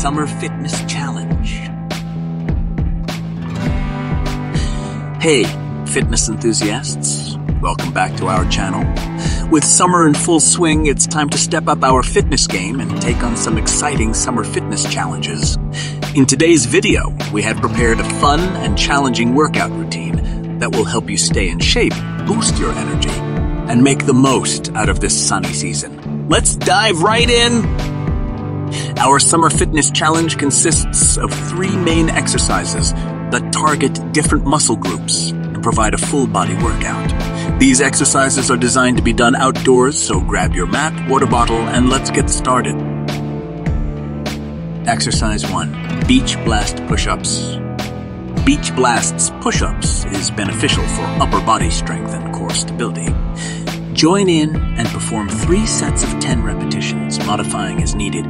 Summer Fitness Challenge. Hey, fitness enthusiasts. Welcome back to our channel. With summer in full swing, it's time to step up our fitness game and take on some exciting summer fitness challenges. In today's video, we have prepared a fun and challenging workout routine that will help you stay in shape, boost your energy, and make the most out of this sunny season. Let's dive right in! Our Summer Fitness Challenge consists of three main exercises that target different muscle groups and provide a full body workout. These exercises are designed to be done outdoors, so grab your mat, water bottle, and let's get started. Exercise 1 Beach Blast Push Ups. Beach Blast's push ups is beneficial for upper body strength and core stability. Join in and perform three sets of 10 repetitions, modifying as needed.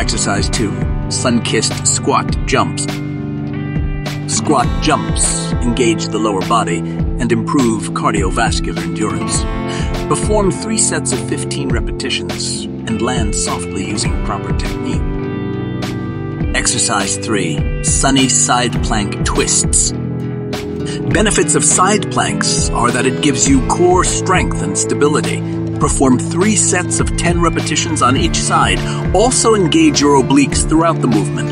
Exercise 2 Sun Kissed Squat Jumps. Squat jumps engage the lower body and improve cardiovascular endurance. Perform three sets of 15 repetitions and land softly using proper technique. Exercise 3 Sunny Side Plank Twists. Benefits of side planks are that it gives you core strength and stability. Perform three sets of 10 repetitions on each side. Also engage your obliques throughout the movement.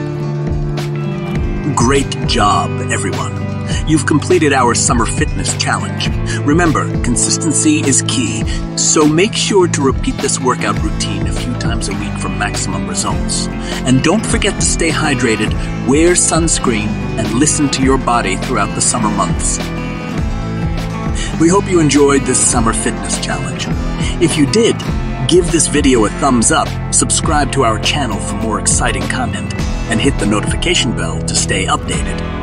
Great job, everyone. You've completed our summer fitness challenge. Remember, consistency is key, so make sure to repeat this workout routine a few times a week for maximum results. And don't forget to stay hydrated, wear sunscreen, and listen to your body throughout the summer months. We hope you enjoyed this summer fitness challenge. If you did, give this video a thumbs up, subscribe to our channel for more exciting content, and hit the notification bell to stay updated.